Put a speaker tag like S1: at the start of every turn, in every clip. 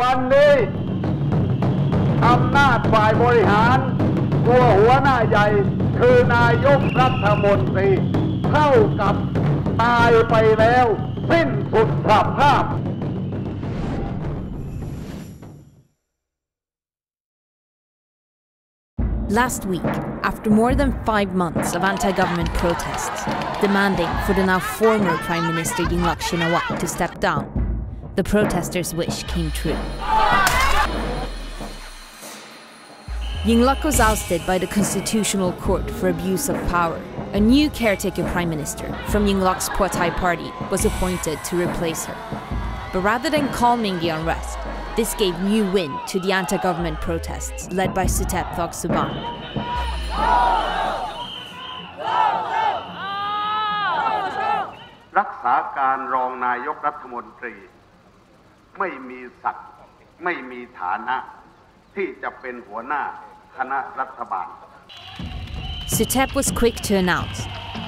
S1: วันนี้อำนาจฝ่ายบริหาร ตัวหัวหน้าใหญ่ คือนายกรัฐมนตรีเท่ากับตายไปแล้ว สิ้นสุดสภาพ
S2: Last week, after more than five months of anti government protests demanding for the now former Prime Minister Yingluck Shinawatra to step down, The protesters' wish came true. Yingluck was ousted by the Constitutional Court for abuse of power. A new caretaker prime minister from Yingluck's Pheu Thai party was appointed to replace her. But rather than calming the unrest, this gave new wind to the anti-government protests led by Suthep Thaugsuban.
S1: รักษาการรองนายกรัฐมนตรี ไม่มีศักดิ์ไม่มีฐานะ ที่จะเป็นหัวหน้าคณะรัฐบาล
S2: Sutep was quick to announce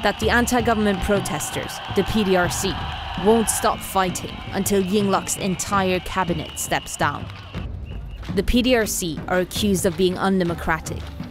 S2: that the anti-government protesters, the PDRC, won't stop fighting until Yingluck's entire cabinet steps down. The PDRC are accused of being undemocratic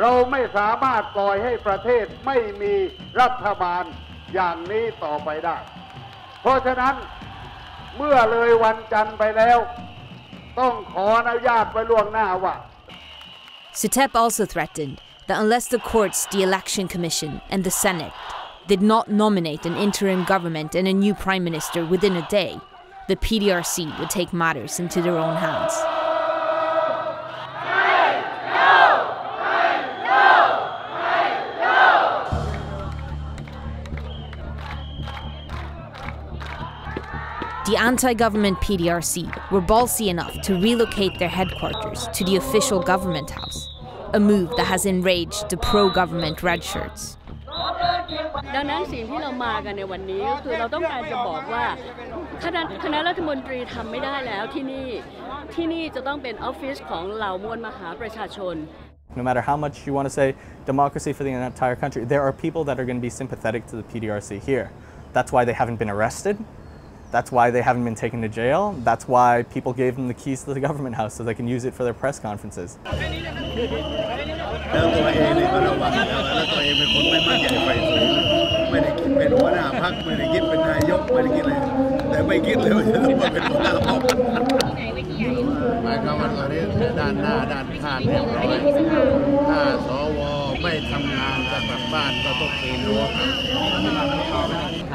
S1: เราไม่สามารถปล่อยให้ประเทศไม่มีรัฐบาลอย่างนี้ต่อไปได้ เพราะฉะนั้นเมื่อเลยวันจันทร์ไปแล้ว ต้องขออนุญาตไว้ล่วงหน้าว่า
S2: Suthep also threatened that unless the courts, the election commission, and the Senate did not nominate an interim government and a new prime minister within a day, the PDRC would take matters into their own hands. The anti government PDRC were ballsy enough to relocate their headquarters to the official government house, a move that has enraged the pro government red shirts.
S3: ดังนั้นสิ่งที่เรามากันในวันนี้ก็คือเราต้องการจะบอกว่าคณะคณะรัฐมนตรีทำไม่ได้แล้วที่นี่ที่นี่จะต้องเป็นออฟฟิศของเหล่ามวลมหาประชาชน
S4: No matter how much you want to say democracy for the entire country, there are people that are going to be sympathetic to the PDRC here. That's why they haven't been arrested. That's why they haven't been taken to jail. That's why people gave them the keys to the government house so they can use it for their press conferences.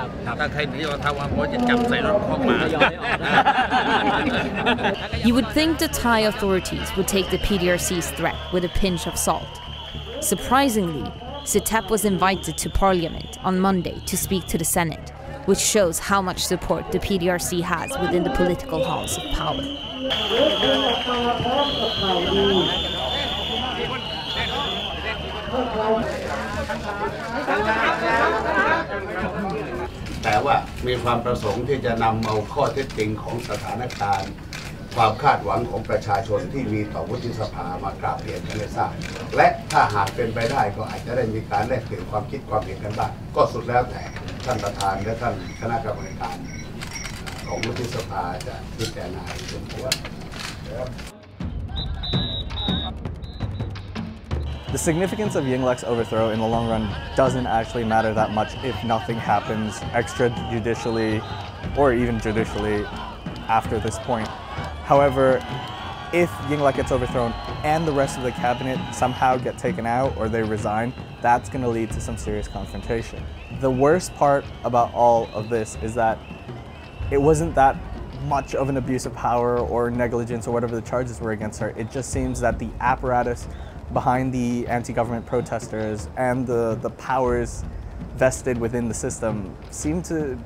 S2: You would think the Thai authorities would take the PDRC's threat with a pinch of salt. Surprisingly, Suthep was invited to Parliament on Monday to speak to the Senate, which shows how much support the PDRC has within the political halls of power.
S5: ว่ามีความประสงค์ที่จะนำเอาข้อเท็จจริงของสถานการณ์ ความคาดหวังของประชาชนที่มีต่อวุฒิสภามากราบเรียนกันให้ทราบและถ้าหากเป็นไปได้ก็อาจจะได้มีการแลกเปลี่ยนความคิดความเห็นกันบ้างก็สุดแล้วแต่ท่านประธานและท่านคณะกรรมการ ของวุฒิสภาจะพิจารณาสมควร
S4: The significance of Yingluck's overthrow in the long run doesn't actually matter that much if nothing happens extrajudicially or even judicially after this point. However, if Yingluck gets overthrown and the rest of the cabinet somehow get taken out or they resign, that's going to lead to some serious confrontation. The worst part about all of this is that it wasn't that much of an abuse of power or negligence or whatever the charges were against her. It just seems that the apparatus behind the anti-government protesters and the, the powers vested within the system seem to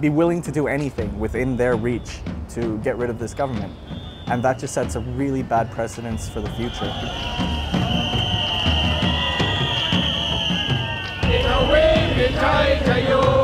S4: be willing to do anything within their reach to get rid of this government. And that just sets a really bad precedence for the future.
S6: It's a to you.